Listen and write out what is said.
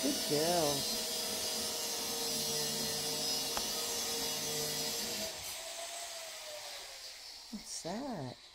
Good girl. What's that?